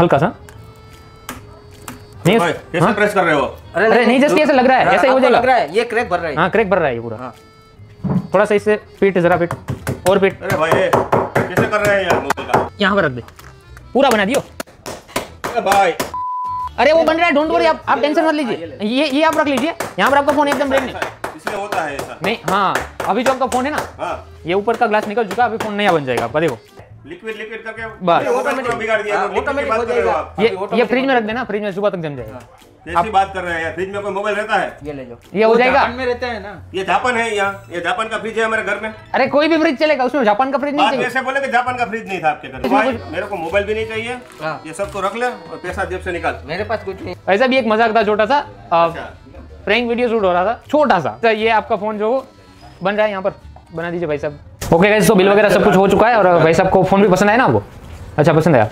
हल्का सा। नहीं कैसे हाँ? प्रेस कर रहे हो? अरे नहीं जस्ट ऐसे लग रहा है ऐसे ही हो आपको लग जाएगा रहा है ये क्रैक भर रहा है। हाँ क्रैक भर रहा है ये पूरा। हाँ। थोड़ा सा इससे पीट जरा पीट और पीट अरे भाई ये कैसे कर रहे हैं यार मोबाइल का? यहाँ पर रख दे। पूरा बना दियो। अरे भाई। अरे वो बन रहा है डोंट वरी आप आप टेंशन मत लीजिए। ये ये आप रख लीजिए। यहाँ पर आपका फ़ोन एकदम ब्रेक नहीं इसलिए होता है ऐसा। नहीं हाँ अभी जो आपका फ़ोन है ना हाँ। ये ऊपर का ग्लास निकल चुका है, अभी फ़ोन नया बन जाएगा आपका देखो। लिक्विड लिक्विड करके बस। पूरा बिगाड़ दिया हाँ, तो हो कर रहे हो जाएगा। ये ये फ्रिज में रख देना फ्रिज में सुबह तक जम जाएगा। कैसी बात कर रहे हैं यार फ्रिज में कोई मोबाइल रहता है? ये ले जाओ। ये हो जाएगा? जापान में रहता है ना। ये जापान है यहाँ। ये जापान का फ्रिज है हमारे घर में। अरे कोई भी फ्रिज चलेगा उसमें जापान का फ्रिज नहीं चाहिए। ऐसे बोले कि जापान का फ्रिज नहीं था आपके घर मेरे को मोबाइल भी नहीं चाहिए। हाँ। ये सब तो रख ले और पैसा जेब से निकाल। मेरे पास कुछ नहीं। ऐसा भी एक मज़ाक था छोटा सा अच्छा। प्रैंक वीडियो शूट हो रहा था। छोटा सा। तो ये आपका फ़ोन जो बन रहा है यहाँ पर। बना दीजिए भाई साहब। ओके गाइस तो बिल वगैरह सब कुछ हो चुका है और भाई साहब को फ़ोन भी पसंद आया ना आपको? अच्छा पसंद आया।